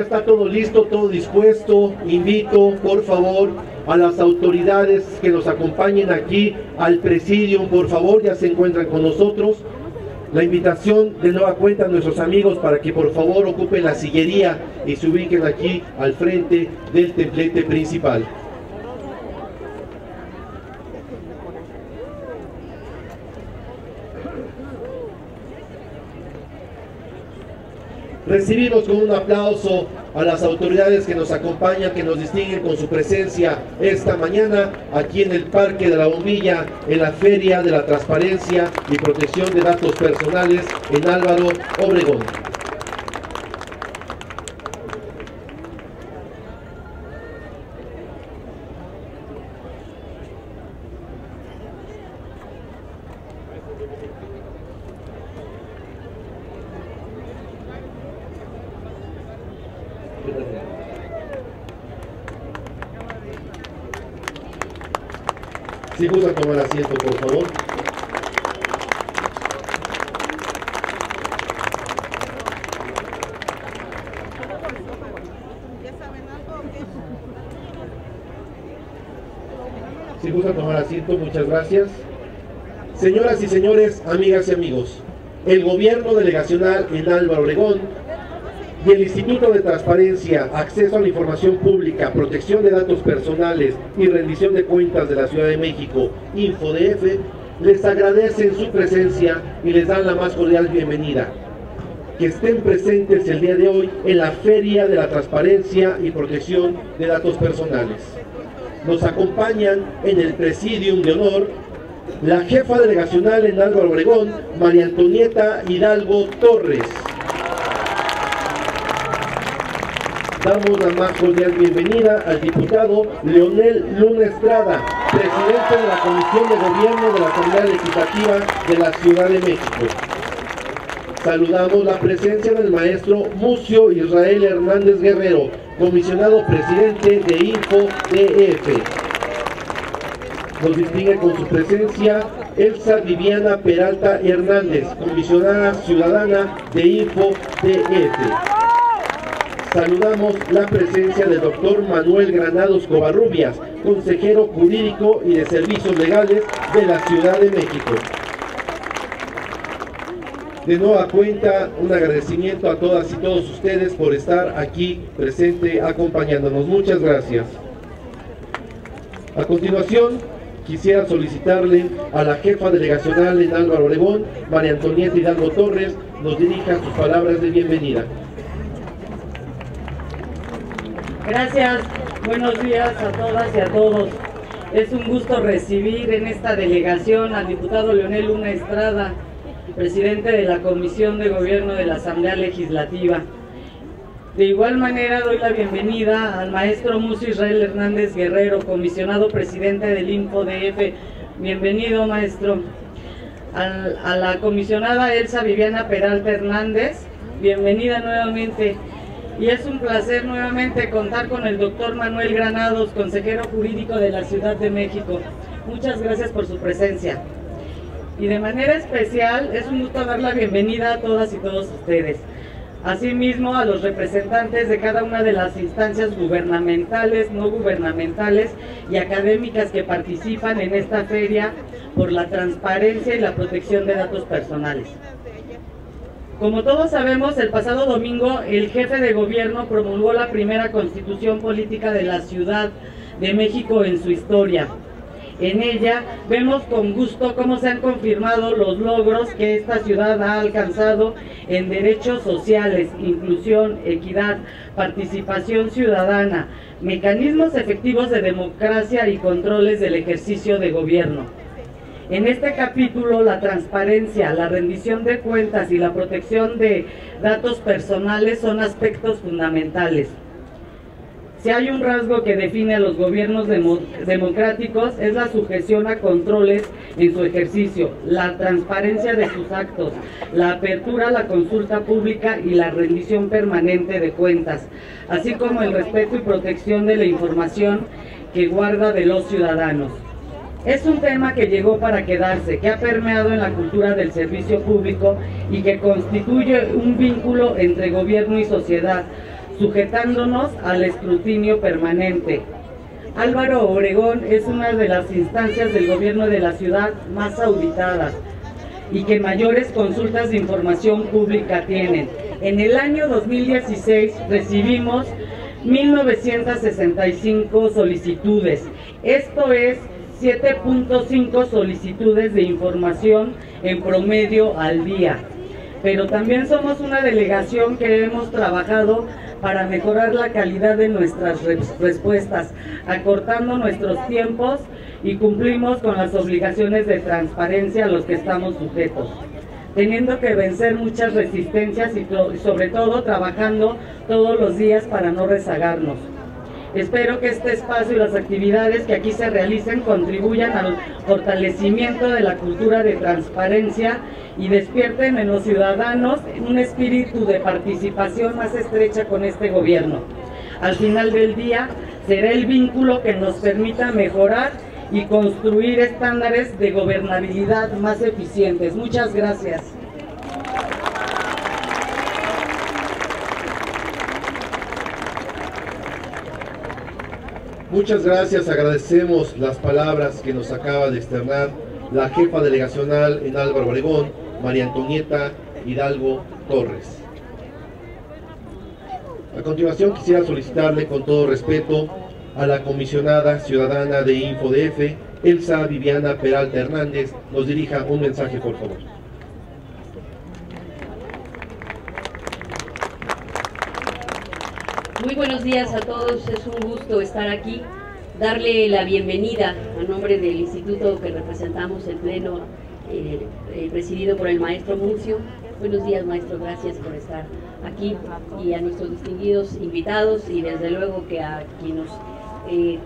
Está todo listo, todo dispuesto. Invito, por favor, a las autoridades que nos acompañen aquí al presidium, por favor, ya se encuentran con nosotros. La invitación de nueva cuenta a nuestros amigos para que por favor ocupen la sillería y se ubiquen aquí al frente del templete principal. Recibimos con un aplauso a las autoridades que nos acompañan, que nos distinguen con su presencia esta mañana aquí en el Parque de la Bombilla, en la Feria de la Transparencia y Protección de Datos Personales en Álvaro Obregón. Si gusta tomar asiento, por favor. Si gusta tomar asiento, muchas gracias. Señoras y señores, amigas y amigos, el gobierno delegacional en Álvaro Obregón y el Instituto de Transparencia, Acceso a la Información Pública, Protección de Datos Personales y Rendición de Cuentas de la Ciudad de México, InfoDF, les agradecen su presencia y les dan la más cordial bienvenida. Que estén presentes el día de hoy en la Feria de la Transparencia y Protección de Datos Personales. Nos acompañan en el Presidium de Honor la jefa delegacional en Álvaro Obregón, María Antonieta Hidalgo Torres. Damos la más cordial bienvenida al diputado Leonel Luna Estrada, presidente de la Comisión de Gobierno de la Asamblea Legislativa de la Ciudad de México. Saludamos la presencia del maestro Mucio Israel Hernández Guerrero, comisionado presidente de InfoDF. Nos distingue con su presencia Elsa Viviana Peralta Hernández, comisionada ciudadana de InfoDF. Saludamos la presencia del doctor Manuel Granados Covarrubias, consejero jurídico y de servicios legales de la Ciudad de México. De nueva cuenta, un agradecimiento a todas y todos ustedes por estar aquí presente acompañándonos. Muchas gracias. A continuación, quisiera solicitarle a la jefa delegacional en Álvaro Obregón, María Antonieta Hidalgo Torres, nos dirija sus palabras de bienvenida. Gracias, buenos días a todas y a todos. Es un gusto recibir en esta delegación al diputado Leonel Luna Estrada, presidente de la Comisión de Gobierno de la Asamblea Legislativa. De igual manera doy la bienvenida al maestro Mucio Israel Hernández Guerrero, comisionado presidente del InfoDF. Bienvenido, maestro. A la comisionada Elsa Viviana Peralta Hernández, bienvenida nuevamente. Y es un placer nuevamente contar con el doctor Manuel Granados, consejero jurídico de la Ciudad de México. Muchas gracias por su presencia. Y de manera especial es un gusto dar la bienvenida a todas y todos ustedes. Asimismo a los representantes de cada una de las instancias gubernamentales, no gubernamentales y académicas que participan en esta feria por la transparencia y la protección de datos personales. Como todos sabemos, el pasado domingo el jefe de gobierno promulgó la primera constitución política de la Ciudad de México en su historia. En ella vemos con gusto cómo se han confirmado los logros que esta ciudad ha alcanzado en derechos sociales, inclusión, equidad, participación ciudadana, mecanismos efectivos de democracia y controles del ejercicio de gobierno. En este capítulo, la transparencia, la rendición de cuentas y la protección de datos personales son aspectos fundamentales. Si hay un rasgo que define a los gobiernos demo- democráticos es la sujeción a controles en su ejercicio, la transparencia de sus actos, la apertura a la consulta pública y la rendición permanente de cuentas, así como el respeto y protección de la información que guarda de los ciudadanos. Es un tema que llegó para quedarse, que ha permeado en la cultura del servicio público y que constituye un vínculo entre gobierno y sociedad, sujetándonos al escrutinio permanente. Álvaro Obregón es una de las instancias del gobierno de la ciudad más auditadas y que mayores consultas de información pública tienen. En el año 2016 recibimos 1.965 solicitudes. Esto es 7.5 solicitudes de información en promedio al día. Pero también somos una delegación que hemos trabajado para mejorar la calidad de nuestras respuestas, acortando nuestros tiempos y cumplimos con las obligaciones de transparencia a los que estamos sujetos, teniendo que vencer muchas resistencias y sobre todo trabajando todos los días para no rezagarnos. Espero que este espacio y las actividades que aquí se realicen contribuyan al fortalecimiento de la cultura de transparencia y despierten en los ciudadanos un espíritu de participación más estrecha con este gobierno. Al final del día, será el vínculo que nos permita mejorar y construir estándares de gobernabilidad más eficientes. Muchas gracias. Muchas gracias, agradecemos las palabras que nos acaba de externar la jefa delegacional en Álvaro Obregón, María Antonieta Hidalgo Torres. A continuación quisiera solicitarle con todo respeto a la comisionada ciudadana de InfoDF, Elsa Viviana Peralta Hernández, nos dirija un mensaje por favor. Muy buenos días a todos, es un gusto estar aquí, darle la bienvenida a nombre del instituto que representamos en pleno, eh, eh, presidido por el maestro Muncio. Buenos días maestro, gracias por estar aquí y a nuestros distinguidos invitados y desde luego que a quienes nos eh,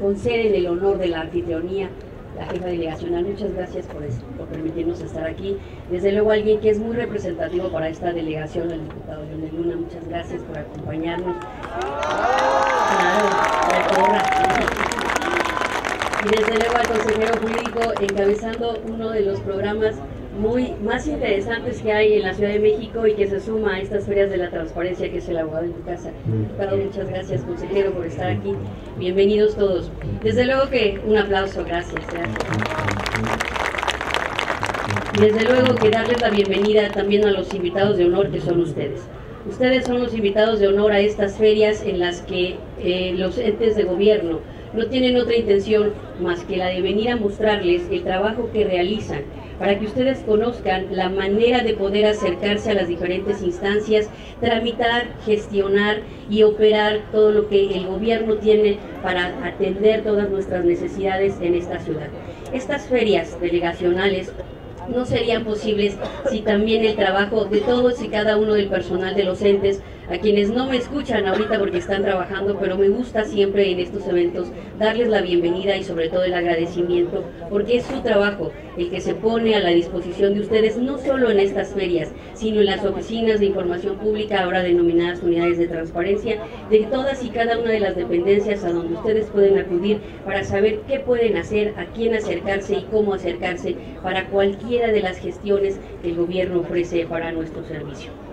conceden el honor de la anfitrionía la jefa delegacional, muchas gracias por, por permitirnos estar aquí. Desde luego alguien que es muy representativo para esta delegación, el diputado Leonel Luna, muchas gracias por acompañarnos. y desde luego al consejero jurídico encabezando uno de los programas muy más interesantes que hay en la Ciudad de México y que se suma a estas ferias de la transparencia que es el abogado en tu casa. Muchas gracias consejero por estar aquí. Bienvenidos todos. Desde luego que un aplauso, gracias. Desde luego que darles la bienvenida también a los invitados de honor que son ustedes. Ustedes son los invitados de honor a estas ferias en las que eh, los entes de gobierno no tienen otra intención más que la de venir a mostrarles el trabajo que realizan para que ustedes conozcan la manera de poder acercarse a las diferentes instancias, tramitar, gestionar y operar todo lo que el gobierno tiene para atender todas nuestras necesidades en esta ciudad. Estas ferias delegacionales no serían posibles si también el trabajo de todos y cada uno del personal de los entes a quienes no me escuchan ahorita porque están trabajando, pero me gusta siempre en estos eventos darles la bienvenida y sobre todo el agradecimiento, porque es su trabajo el que se pone a la disposición de ustedes, no solo en estas ferias, sino en las oficinas de información pública, ahora denominadas unidades de transparencia, de todas y cada una de las dependencias a donde ustedes pueden acudir para saber qué pueden hacer, a quién acercarse y cómo acercarse para cualquiera de las gestiones que el gobierno ofrece para nuestro servicio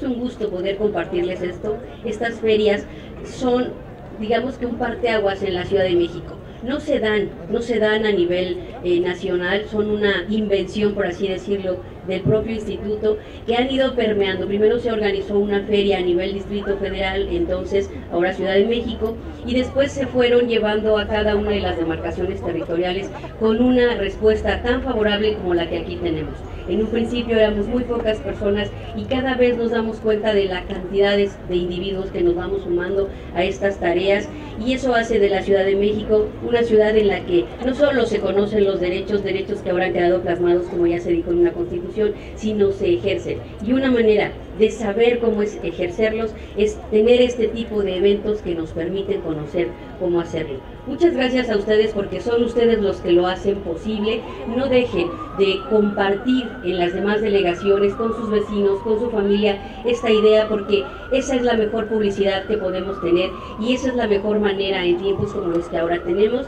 es un gusto poder compartirles esto. Estas ferias son, digamos que un parteaguas en la Ciudad de México. No se dan, no se dan a nivel eh, nacional, son una invención, por así decirlo, del propio instituto que han ido permeando. Primero se organizó una feria a nivel Distrito Federal, entonces ahora Ciudad de México, y después se fueron llevando a cada una de las demarcaciones territoriales con una respuesta tan favorable como la que aquí tenemos. En un principio éramos muy pocas personas y cada vez nos damos cuenta de las cantidades de individuos que nos vamos sumando a estas tareas y eso hace de la Ciudad de México una ciudad en la que no solo se conocen los derechos, derechos que han quedado plasmados como ya se dijo en una constitución, sino se ejercen. Y una manera de saber cómo es ejercerlos es tener este tipo de eventos que nos permiten conocer cómo hacerlo. Muchas gracias a ustedes porque son ustedes los que lo hacen posible. No dejen de compartir en las demás delegaciones con sus vecinos, con su familia, esta idea porque esa es la mejor publicidad que podemos tener y esa es la mejor manera en tiempos como los que ahora tenemos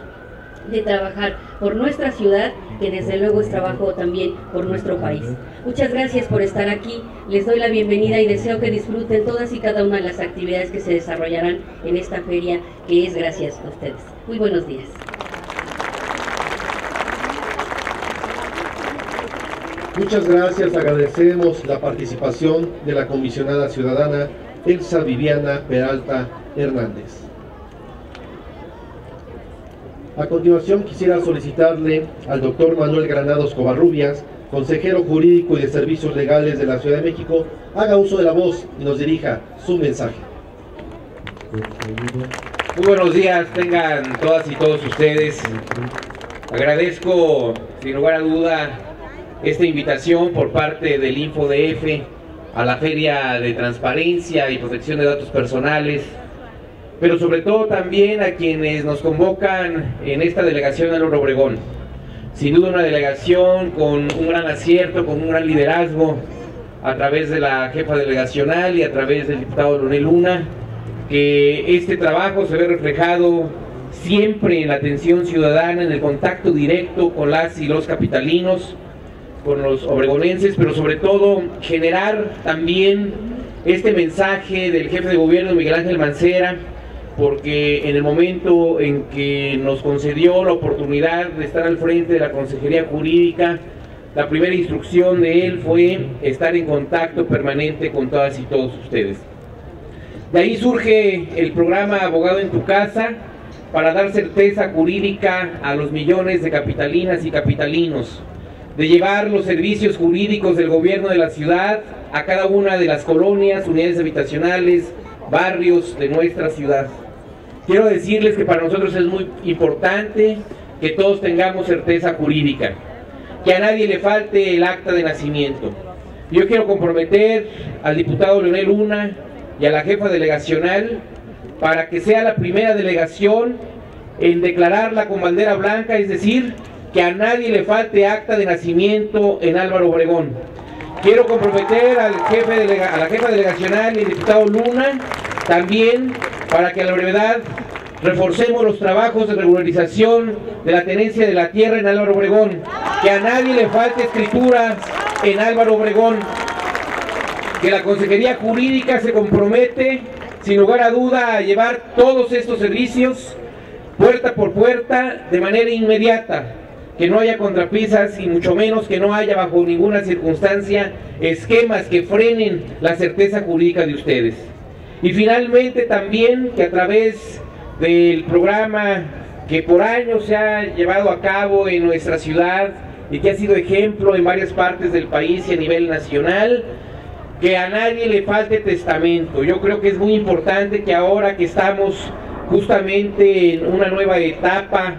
de trabajar por nuestra ciudad, que desde luego es trabajo también por nuestro país. Muchas gracias por estar aquí, les doy la bienvenida y deseo que disfruten todas y cada una de las actividades que se desarrollarán en esta feria, que es gracias a ustedes. Muy buenos días. Muchas gracias, agradecemos la participación de la comisionada ciudadana Elsa Viviana Peralta Hernández. A continuación quisiera solicitarle al doctor Manuel Granados Covarrubias, consejero jurídico y de servicios legales de la Ciudad de México, haga uso de la voz y nos dirija su mensaje. Muy buenos días, tengan todas y todos ustedes. Agradezco, sin lugar a duda, esta invitación por parte del InfoDF a la Feria de Transparencia y Protección de Datos Personales, pero sobre todo también a quienes nos convocan en esta delegación de Álvaro Obregón. Sin duda una delegación con un gran acierto, con un gran liderazgo, a través de la jefa delegacional y a través del diputado Leonel Luna, que este trabajo se ve reflejado siempre en la atención ciudadana, en el contacto directo con las y los capitalinos, con los obregonenses, pero sobre todo generar también este mensaje del jefe de gobierno Miguel Ángel Mancera, porque en el momento en que nos concedió la oportunidad de estar al frente de la Consejería Jurídica, la primera instrucción de él fue estar en contacto permanente con todas y todos ustedes. De ahí surge el programa Abogado en tu casa para dar certeza jurídica a los millones de capitalinas y capitalinos de llevar los servicios jurídicos del gobierno de la ciudad a cada una de las colonias, unidades habitacionales, barrios de nuestra ciudad. Quiero decirles que para nosotros es muy importante que todos tengamos certeza jurídica, que a nadie le falte el acta de nacimiento. Yo quiero comprometer al diputado Leonel Luna y a la jefa delegacional para que sea la primera delegación en declararla con bandera blanca, es decir, que a nadie le falte acta de nacimiento en Álvaro Obregón. Quiero comprometer al jefe a la jefa delegacional y el diputado Luna también para que a la brevedad reforcemos los trabajos de regularización de la tenencia de la tierra en Álvaro Obregón. Que a nadie le falte escritura en Álvaro Obregón. Que la Consejería Jurídica se compromete sin lugar a duda a llevar todos estos servicios puerta por puerta de manera inmediata que no haya contrapisas y mucho menos que no haya bajo ninguna circunstancia esquemas que frenen la certeza jurídica de ustedes. Y finalmente también que a través del programa que por años se ha llevado a cabo en nuestra ciudad y que ha sido ejemplo en varias partes del país y a nivel nacional, que a nadie le falte testamento. Yo creo que es muy importante que ahora que estamos justamente en una nueva etapa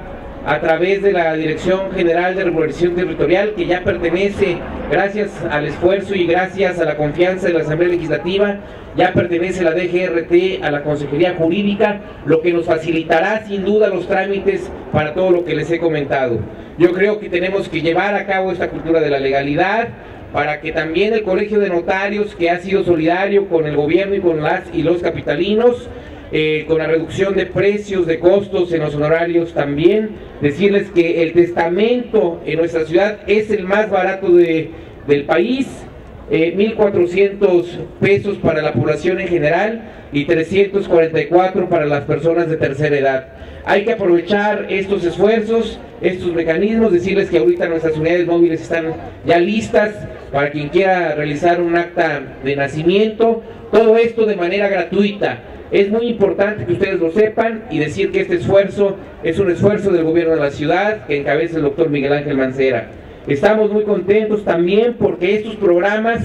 a través de la Dirección General de Regulación Territorial, que ya pertenece, gracias al esfuerzo y gracias a la confianza de la Asamblea Legislativa, ya pertenece la DGRT a la Consejería Jurídica, lo que nos facilitará sin duda los trámites para todo lo que les he comentado. Yo creo que tenemos que llevar a cabo esta cultura de la legalidad, para que también el Colegio de Notarios, que ha sido solidario con el gobierno y con las y los capitalinos, eh, con la reducción de precios, de costos en los honorarios también. Decirles que el testamento en nuestra ciudad es el más barato de, del país, 1.400 eh, pesos para la población en general y 344 para las personas de tercera edad. Hay que aprovechar estos esfuerzos, estos mecanismos, decirles que ahorita nuestras unidades móviles están ya listas para quien quiera realizar un acta de nacimiento, todo esto de manera gratuita. Es muy importante que ustedes lo sepan y decir que este esfuerzo es un esfuerzo del gobierno de la ciudad que encabeza el doctor Miguel Ángel Mancera. Estamos muy contentos también porque estos programas,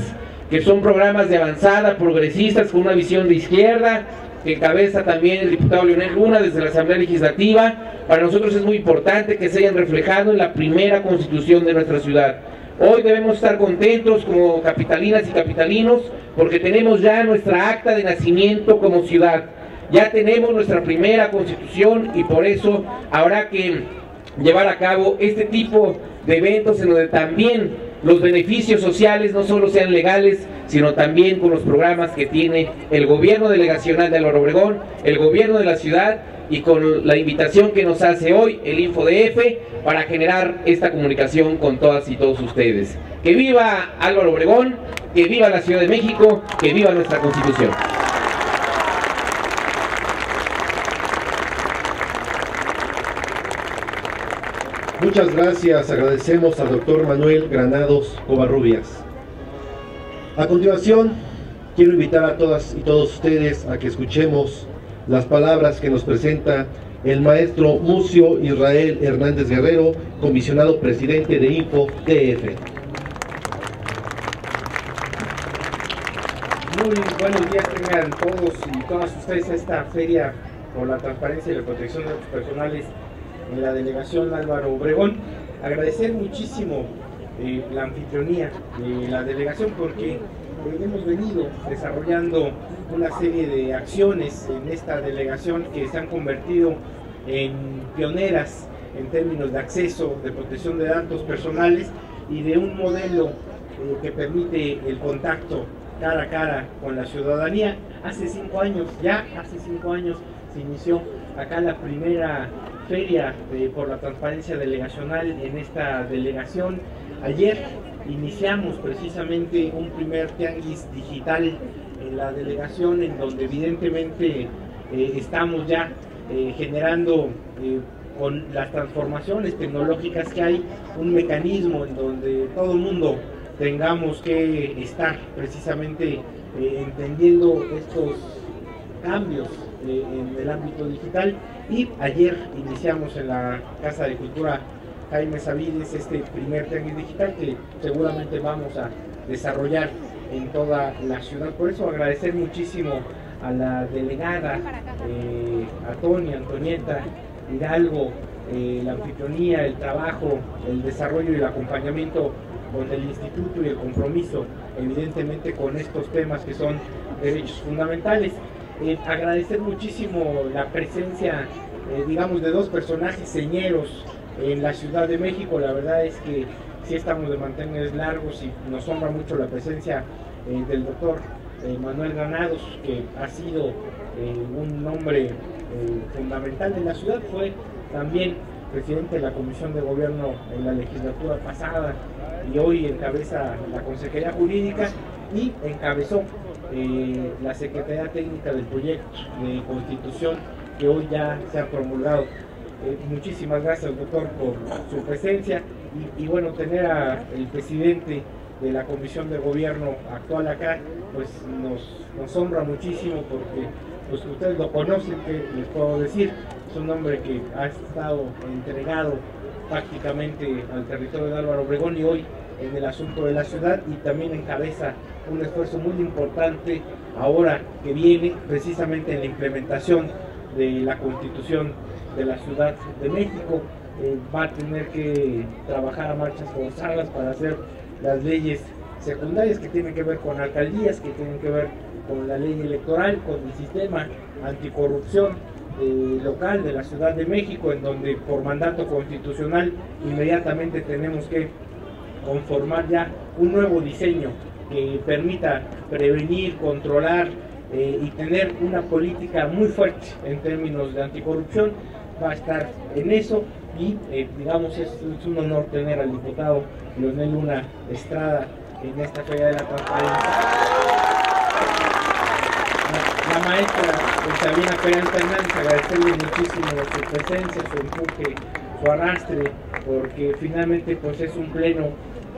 que son programas de avanzada, progresistas, con una visión de izquierda, que encabeza también el diputado Leonel Luna desde la Asamblea Legislativa, para nosotros es muy importante que se hayan reflejado en la primera constitución de nuestra ciudad. Hoy debemos estar contentos como capitalinas y capitalinos porque tenemos ya nuestra acta de nacimiento como ciudad. Ya tenemos nuestra primera constitución y por eso habrá que llevar a cabo este tipo de eventos en donde también los beneficios sociales no solo sean legales, sino también con los programas que tiene el gobierno delegacional de Álvaro Obregón, el gobierno de la ciudad y con la invitación que nos hace hoy el InfoDF para generar esta comunicación con todas y todos ustedes. Que viva Álvaro Obregón, que viva la Ciudad de México, que viva nuestra Constitución. Muchas gracias, agradecemos al doctor Manuel Granados Covarrubias. A continuación, quiero invitar a todas y todos ustedes a que escuchemos las palabras que nos presenta el maestro Mucio Israel Hernández Guerrero, comisionado presidente de Info DF. Muy buenos días tengan todos y todas ustedes a esta feria por la transparencia y la protección de datos personales en la delegación Álvaro Obregón. Agradecer muchísimo eh, la anfitrionía de la delegación porque hemos venido desarrollando una serie de acciones en esta delegación que se han convertido en pioneras en términos de acceso, de protección de datos personales y de un modelo eh, que permite el contacto cara a cara con la ciudadanía. Hace cinco años, ya hace cinco años, se inició acá la primera feria por la transparencia delegacional en esta delegación. Ayer iniciamos precisamente un primer tianguis digital en la delegación en donde evidentemente eh, estamos ya eh, generando eh, con las transformaciones tecnológicas que hay un mecanismo en donde todo el mundo tengamos que estar precisamente entendiendo estos cambios en el ámbito digital y ayer iniciamos en la Casa de Cultura Jaime Sabides este primer tenis digital que seguramente vamos a desarrollar en toda la ciudad. Por eso agradecer muchísimo a la delegada, eh, a Tony, Antonieta, Hidalgo, eh, la anfitrionía, el trabajo, el desarrollo y el acompañamiento con el instituto y el compromiso, evidentemente con estos temas que son derechos fundamentales. Eh, agradecer muchísimo la presencia, eh, digamos, de dos personajes señeros en la Ciudad de México. La verdad es que sí estamos de mantener largos y nos honra mucho la presencia eh, del doctor Manuel Granados, que ha sido un nombre fundamental en la ciudad. Fue también presidente de la Comisión de Gobierno en la legislatura pasada y hoy encabeza la Consejería Jurídica y encabezó eh, la Secretaría Técnica del Proyecto de Constitución que hoy ya se ha promulgado. Eh, muchísimas gracias, doctor, por su presencia y, bueno, tener al presidente de la Comisión de Gobierno actual acá, pues nos, nos honra muchísimo porque pues ustedes lo conocen, que les puedo decir, es un hombre que ha estado entregado prácticamente al territorio de Álvaro Obregón y hoy en el asunto de la ciudad y también encabeza un esfuerzo muy importante ahora que viene precisamente en la implementación de la constitución de la Ciudad de México. Eh, va a tener que trabajar a marchas forzadas para hacer las leyes secundarias que tienen que ver con alcaldías, que tienen que ver con la ley electoral, con el sistema anticorrupción eh, local de la Ciudad de México, en donde por mandato constitucional inmediatamente tenemos que conformar ya un nuevo diseño que permita prevenir, controlar eh, y tener una política muy fuerte en términos de anticorrupción. Va a estar en eso y eh, digamos es, un honor tener al diputado Leonel Luna Estrada en esta feria de la transparencia. La, maestra Sabina Peralta Hernández, agradecerle muchísimo su presencia, su empuje, su arrastre, porque finalmente pues es un pleno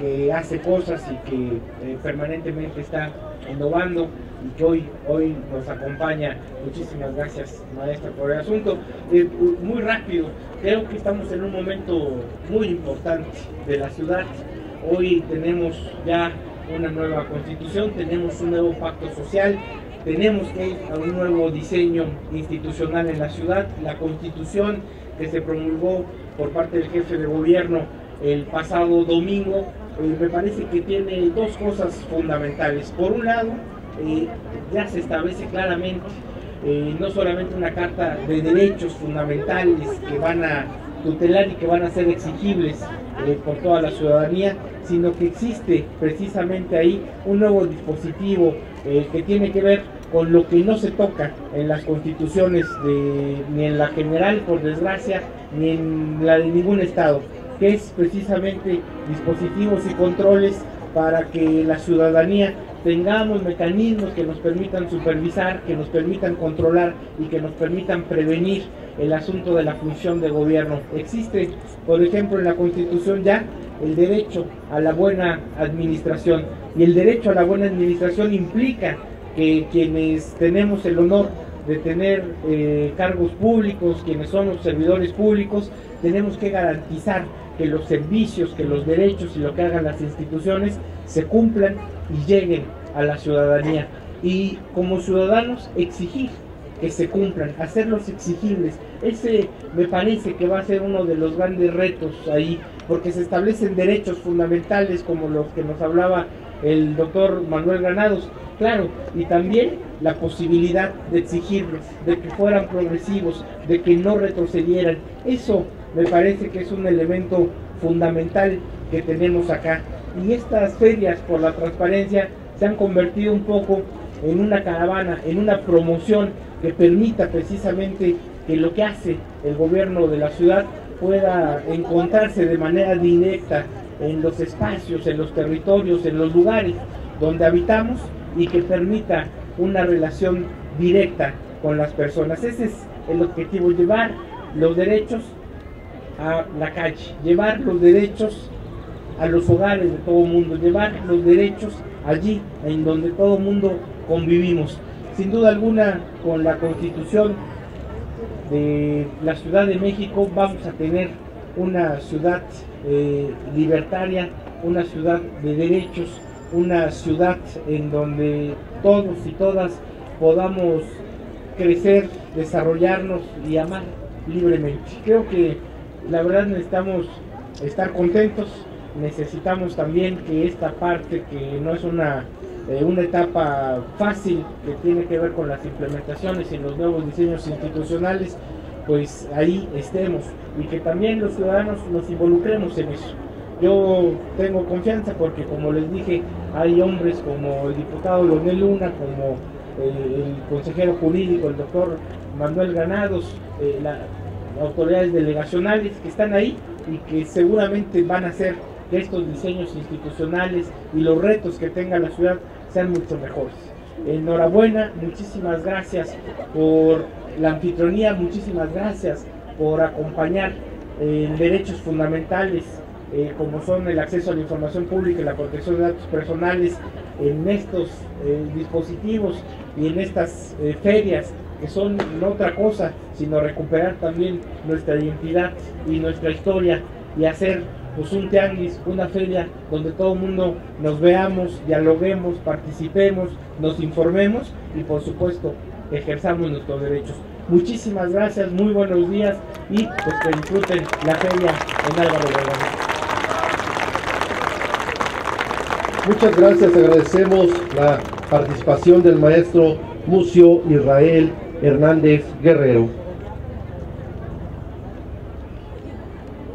que hace cosas y que eh, permanentemente está innovando y que hoy, hoy nos acompaña. Muchísimas gracias, maestra, por el asunto. Eh, muy rápido, creo que estamos en un momento muy importante de la ciudad. Hoy tenemos ya una nueva constitución, tenemos un nuevo pacto social, tenemos que ir a un nuevo diseño institucional en la ciudad. La constitución que se promulgó por parte del jefe de gobierno el pasado domingo eh, me parece que tiene dos cosas fundamentales. Por un lado, eh, ya se establece claramente eh, no solamente una carta de derechos fundamentales que van a tutelar y que van a ser exigibles por toda la ciudadanía, sino que existe precisamente ahí un nuevo dispositivo que tiene que ver con lo que no se toca en las constituciones de, ni en la general, por desgracia, ni en la de ningún estado, que es precisamente dispositivos y controles para que la ciudadanía tengamos mecanismos que nos permitan supervisar, que nos permitan controlar y que nos permitan prevenir el asunto de la función de gobierno. Existe, por ejemplo, en la Constitución ya el derecho a la buena administración y el derecho a la buena administración implica que quienes tenemos el honor de tener eh, cargos públicos, quienes somos servidores públicos, tenemos que garantizar que los servicios, que los derechos y lo que hagan las instituciones se cumplan y lleguen a la ciudadanía. Y como ciudadanos exigir que se cumplan, hacerlos exigibles. Ese me parece que va a ser uno de los grandes retos ahí, porque se establecen derechos fundamentales como los que nos hablaba el doctor Manuel Granados, claro, y también la posibilidad de exigirlos, de que fueran progresivos, de que no retrocedieran. Eso me parece que es un elemento fundamental que tenemos acá. Y estas ferias por la transparencia se han convertido un poco en una caravana, en una promoción que permita precisamente que lo que hace el gobierno de la ciudad pueda encontrarse de manera directa en los espacios, en los territorios, en los lugares donde habitamos y que permita una relación directa con las personas. Ese es el objetivo, llevar los derechos a la calle, llevar los derechos a los hogares de todo el mundo, llevar los derechos allí en donde todo el mundo convivimos. Sin duda alguna, con la constitución de la Ciudad de México vamos a tener una ciudad eh, libertaria, una ciudad de derechos, una ciudad en donde todos y todas podamos crecer, desarrollarnos y amar libremente. Creo que la verdad necesitamos estar contentos, necesitamos también que esta parte que no es una, eh, una etapa fácil que tiene que ver con las implementaciones y los nuevos diseños institucionales, pues ahí estemos y que también los ciudadanos nos involucremos en eso. Yo tengo confianza porque como les dije, hay hombres como el diputado Leonel Luna, como eh, el consejero jurídico, el doctor Manuel Ganados, eh, autoridades delegacionales que están ahí y que seguramente van a hacer que estos diseños institucionales y los retos que tenga la ciudad sean mucho mejores. Enhorabuena, muchísimas gracias por la anfitrionía, muchísimas gracias por acompañar en derechos fundamentales eh, como son el acceso a la información pública y la protección de datos personales en estos eh, dispositivos y en estas eh, ferias que son no otra cosa sino recuperar también nuestra identidad y nuestra historia y hacer pues un tianguis, una feria donde todo el mundo nos veamos, dialoguemos, participemos, nos informemos y por supuesto ejerzamos nuestros derechos. Muchísimas gracias, muy buenos días y pues que disfruten la feria en Álvaro Obregón. Muchas gracias, agradecemos la participación del maestro Mucio Israel Hernández Guerrero.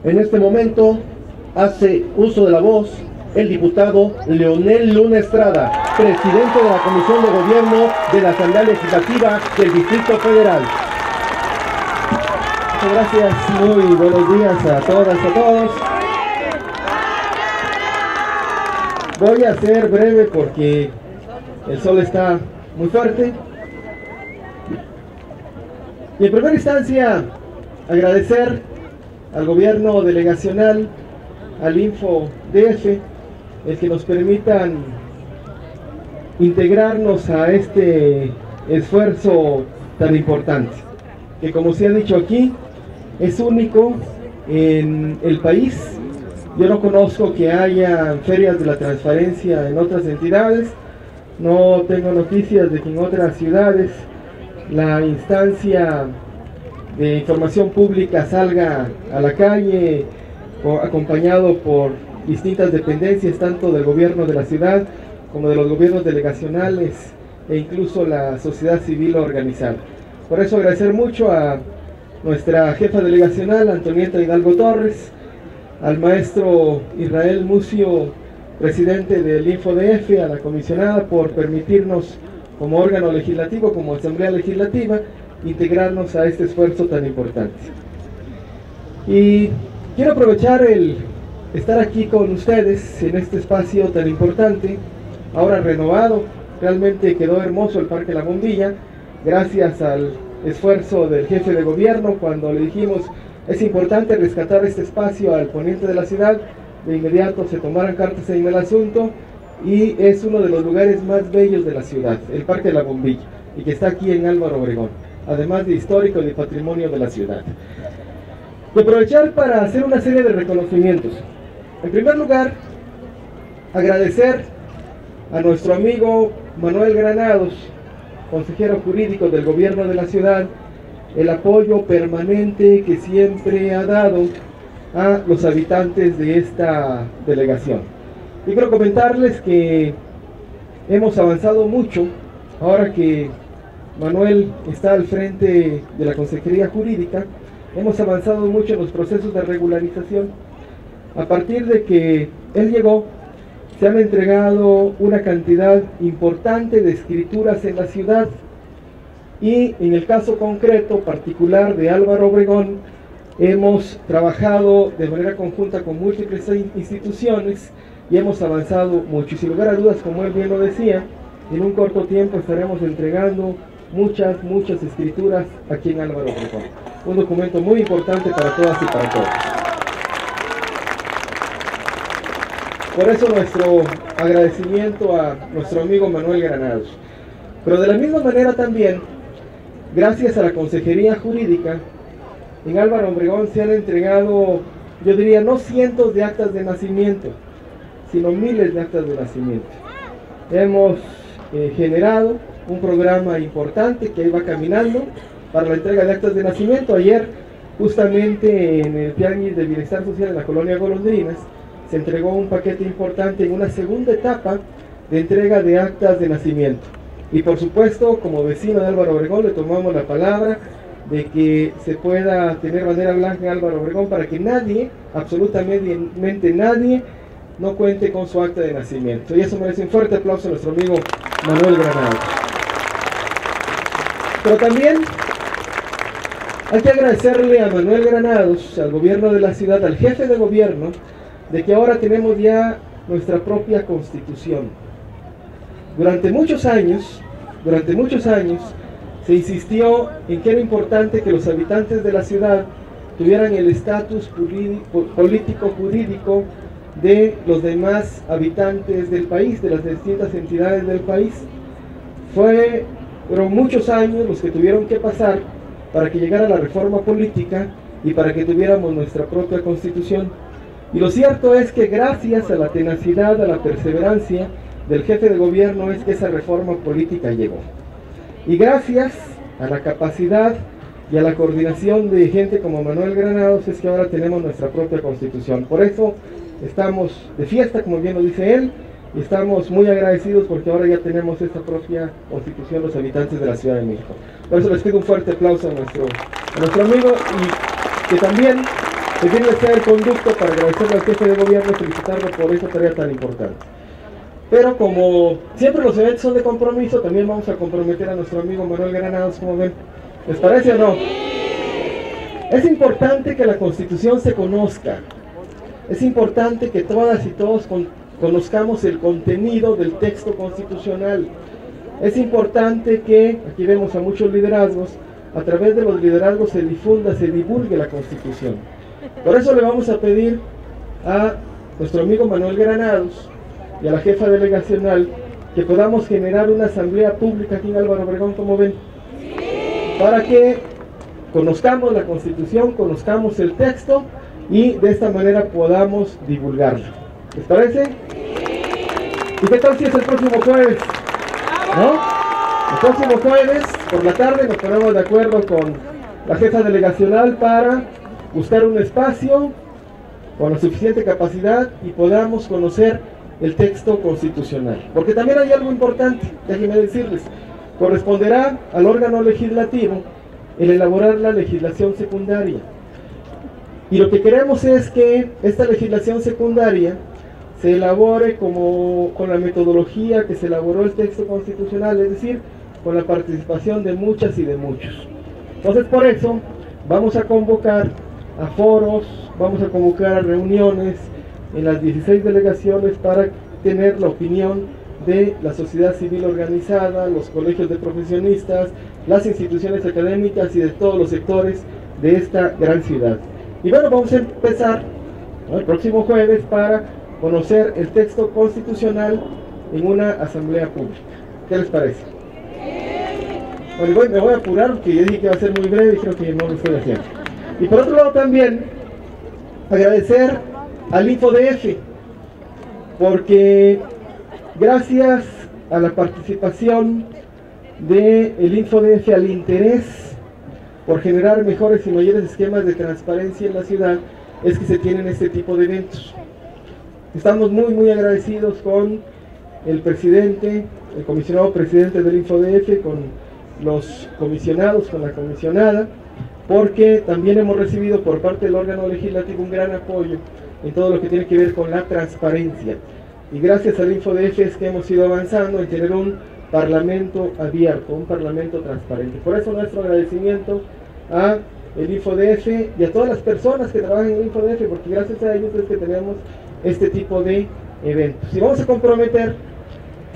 En este momento hace uso de la voz el diputado Leonel Luna Estrada, presidente de la Comisión de Gobierno de la Asamblea Legislativa del Distrito Federal. Muchas gracias, muy buenos días a todas y a todos. Voy a ser breve porque el sol está muy fuerte. Y en primera instancia, agradecer al gobierno delegacional, al InfoDF, el que nos permitan integrarnos a este esfuerzo tan importante, que como se ha dicho aquí, es único en el país. Yo no conozco que haya ferias de la transparencia en otras entidades, no tengo noticias de que en otras ciudades la instancia de información pública salga a la calle acompañado por distintas dependencias, tanto del gobierno de la ciudad como de los gobiernos delegacionales e incluso la sociedad civil organizada. Por eso agradecer mucho a nuestra jefa delegacional, Antonieta Hidalgo Torres, al maestro Israel Mucio, presidente del InfoDF, a la comisionada por permitirnos como órgano legislativo, como Asamblea Legislativa, integrarnos a este esfuerzo tan importante. Y quiero aprovechar el estar aquí con ustedes en este espacio tan importante, ahora renovado, realmente quedó hermoso el Parque La Bombilla, gracias al esfuerzo del jefe de gobierno cuando le dijimos es importante rescatar este espacio al poniente de la ciudad, de inmediato se tomaron cartas en el asunto y es uno de los lugares más bellos de la ciudad, el Parque de la Bombilla, y que está aquí en Álvaro Obregón, además de histórico y patrimonio de la ciudad. Y aprovechar para hacer una serie de reconocimientos. En primer lugar, agradecer a nuestro amigo Manuel Granados, consejero jurídico del gobierno de la ciudad, el apoyo permanente que siempre ha dado a los habitantes de esta delegación. Y quiero comentarles que hemos avanzado mucho ahora que Manuel está al frente de la Consejería Jurídica, hemos avanzado mucho en los procesos de regularización. A partir de que él llegó, se han entregado una cantidad importante de escrituras en la ciudad y en el caso concreto particular de Álvaro Obregón hemos trabajado de manera conjunta con múltiples instituciones y hemos avanzado mucho. Y sin lugar a dudas, como él bien lo decía, en un corto tiempo estaremos entregando muchas, muchas escrituras aquí en Álvaro Obregón. Un documento muy importante para todas y para todos. Por eso nuestro agradecimiento a nuestro amigo Manuel Granados. Pero de la misma manera también, gracias a la Consejería Jurídica, en Álvaro Obregón se han entregado, yo diría, no cientos de actas de nacimiento, sino miles de actas de nacimiento. Hemos eh, generado un programa importante que va caminando para la entrega de actas de nacimiento. Ayer, justamente en el Tianguis de Bienestar Social en la colonia Golondrinas, se entregó un paquete importante en una segunda etapa de entrega de actas de nacimiento. Y por supuesto, como vecino de Álvaro Obregón, le tomamos la palabra de que se pueda tener bandera blanca en Álvaro Obregón para que nadie, absolutamente nadie, no cuente con su acta de nacimiento. Y eso merece un fuerte aplauso a nuestro amigo Manuel Granado. Pero también hay que agradecerle a Manuel Granados, al gobierno de la ciudad, al jefe de gobierno, de que ahora tenemos ya nuestra propia constitución. Durante muchos años, durante muchos años, se insistió en que era importante que los habitantes de la ciudad tuvieran el estatus político jurídico de los demás habitantes del país, de las distintas entidades del país. Fueron muchos años los que tuvieron que pasar para que llegara la reforma política y para que tuviéramos nuestra propia constitución. Y lo cierto es que gracias a la tenacidad, a la perseverancia del jefe de gobierno es que esa reforma política llegó. Y gracias a la capacidad y a la coordinación de gente como Manuel Granados es que ahora tenemos nuestra propia constitución. Por eso estamos de fiesta, como bien lo dice él, y estamos muy agradecidos porque ahora ya tenemos esta propia constitución los habitantes de la Ciudad de México. Por eso les pido un fuerte aplauso a nuestro, a nuestro amigo y que también se tiene que ser el conducto para agradecerle al jefe de gobierno y felicitarlo por esta tarea tan importante. Pero como siempre los eventos son de compromiso, también vamos a comprometer a nuestro amigo Manuel Granados, como ven. ¿Les parece o no? Es importante que la Constitución se conozca. Es importante que todas y todos conozcamos el contenido del texto constitucional. Es importante que, aquí vemos a muchos liderazgos, a través de los liderazgos se difunda, se divulgue la Constitución. Por eso le vamos a pedir a nuestro amigo Manuel Granados y a la jefa delegacional que podamos generar una asamblea pública aquí en Álvaro Obregón, como ven, para que conozcamos la Constitución, conozcamos el texto y de esta manera podamos divulgarlo. ¿Les parece? ¿Y qué tal si es el próximo jueves? ¿No? El próximo jueves por la tarde nos ponemos de acuerdo con la jefa delegacional para buscar un espacio con la suficiente capacidad y podamos conocer el texto constitucional. Porque también hay algo importante, déjenme decirles, corresponderá al órgano legislativo el elaborar la legislación secundaria. Y lo que queremos es que esta legislación secundaria se elabore como con la metodología que se elaboró el texto constitucional, es decir, con la participación de muchas y de muchos. Entonces por eso vamos a convocar a foros, vamos a convocar a reuniones en las 16 delegaciones para tener la opinión de la sociedad civil organizada, los colegios de profesionistas, las instituciones académicas y de todos los sectores de esta gran ciudad. Y bueno, vamos a empezar el próximo jueves para conocer el texto constitucional en una asamblea pública. ¿Qué les parece? Bueno, me voy a apurar porque yo dije que va a ser muy breve y creo que no lo estoy haciendo. Y por otro lado también, agradecer al InfoDF, porque gracias a la participación del de InfoDF, al interés por generar mejores y mayores esquemas de transparencia en la ciudad, es que se tienen este tipo de eventos. Estamos muy, muy agradecidos con el presidente, el comisionado presidente del InfoDF, con los comisionados, con la comisionada, porque también hemos recibido por parte del órgano legislativo un gran apoyo en todo lo que tiene que ver con la transparencia. Y gracias al InfoDF es que hemos ido avanzando en tener un parlamento abierto, un parlamento transparente. Por eso nuestro agradecimiento a el InfoDF y a todas las personas que trabajan en el InfoDF, porque gracias a ellos es que tenemos este tipo de eventos. Y vamos a comprometer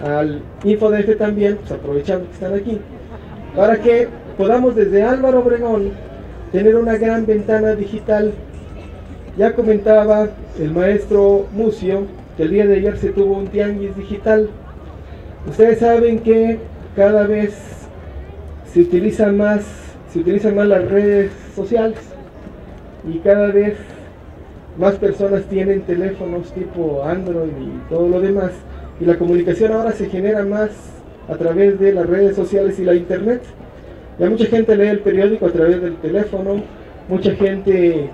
al InfoDF también, pues aprovechando que están aquí, para que podamos desde Álvaro Obregón tener una gran ventana digital. Ya comentaba el maestro Mucio que el día de ayer se tuvo un tianguis digital. Ustedes saben que cada vez se utilizan más, se utilizan más las redes sociales y cada vez más personas tienen teléfonos tipo Android y todo lo demás. Y la comunicación ahora se genera más a través de las redes sociales y la internet. Ya mucha gente lee el periódico a través del teléfono, mucha gente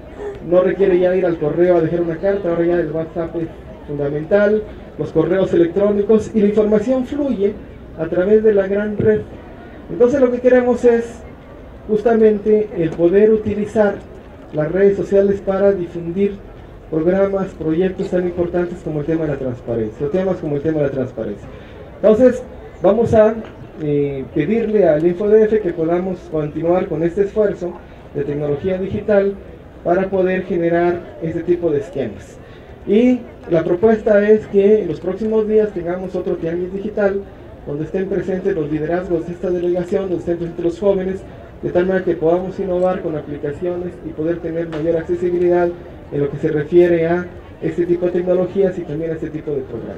no requiere ya ir al correo a dejar una carta, ahora ya el WhatsApp es fundamental, los correos electrónicos y la información fluye a través de la gran red. Entonces lo que queremos es justamente el poder utilizar las redes sociales para difundir programas, proyectos tan importantes como el tema de la transparencia, o temas como el tema de la transparencia. Entonces, vamos a eh, pedirle al InfoDF que podamos continuar con este esfuerzo de tecnología digital para poder generar este tipo de esquemas. Y la propuesta es que en los próximos días tengamos otro tianguis digital donde estén presentes los liderazgos de esta delegación, donde estén presentes los jóvenes, de tal manera que podamos innovar con aplicaciones y poder tener mayor accesibilidad en lo que se refiere a este tipo de tecnologías y también a este tipo de programas.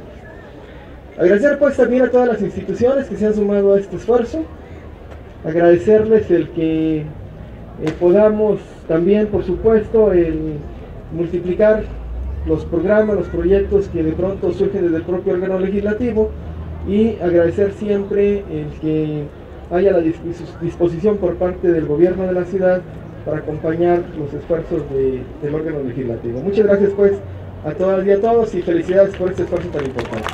Agradecer pues también a todas las instituciones que se han sumado a este esfuerzo, agradecerles el que eh, podamos también, por supuesto, el multiplicar los programas, los proyectos que de pronto surgen desde el propio órgano legislativo y agradecer siempre el que haya la disposición por parte del gobierno de la ciudad para acompañar los esfuerzos del órgano legislativo. Muchas gracias pues a todas y a todos y felicidades por este esfuerzo tan importante.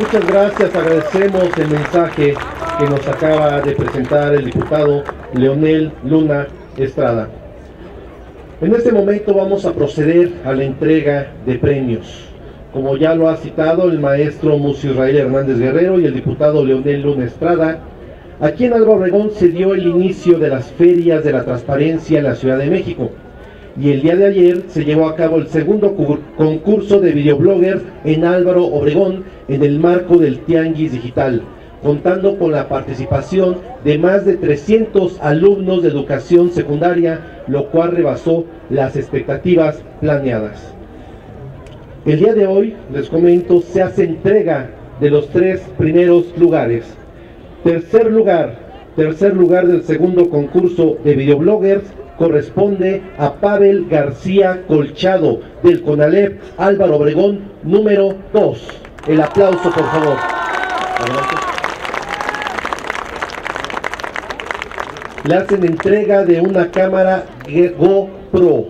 Muchas gracias, agradecemos el mensaje que nos acaba de presentar el diputado Leonel Luna Estrada. En este momento vamos a proceder a la entrega de premios. Como ya lo ha citado el maestro Mucio Israel Hernández Guerrero y el diputado Leonel Luna Estrada, Aquí en Álvaro Obregón se dio el inicio de las ferias de la transparencia en la Ciudad de México. Y el día de ayer se llevó a cabo el segundo concurso de videobloggers en Álvaro Obregón en el marco del Tianguis Digital, contando con la participación de más de 300 alumnos de educación secundaria, lo cual rebasó las expectativas planeadas. El día de hoy, les comento, se hace entrega de los tres primeros lugares. Tercer lugar, tercer lugar del segundo concurso de videobloggers corresponde a Pavel García Colchado del CONALEP Álvaro Obregón número 2. El aplauso, por favor. Le hacen entrega de una cámara GoPro.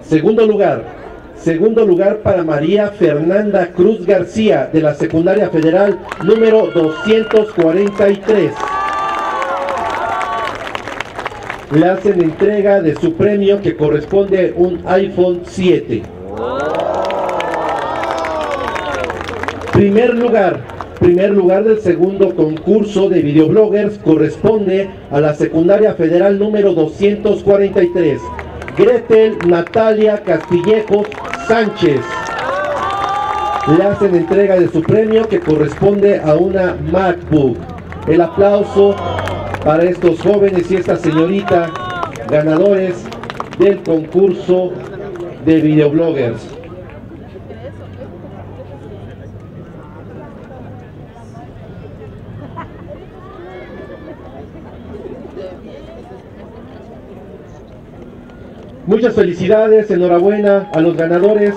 Segundo lugar, segundo lugar para María Fernanda Cruz García de la Secundaria Federal número 243. Le hacen entrega de su premio que corresponde a un iPhone 7. Primer lugar, primer lugar del segundo concurso de videobloggers corresponde a la secundaria federal número 243. Gretel Natalia Castillejos Sánchez. Le hacen entrega de su premio que corresponde a una MacBook. El aplauso para estos jóvenes y esta señorita ganadores del concurso de videobloggers. Muchas felicidades, enhorabuena a los ganadores.